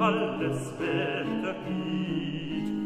alles verderbiet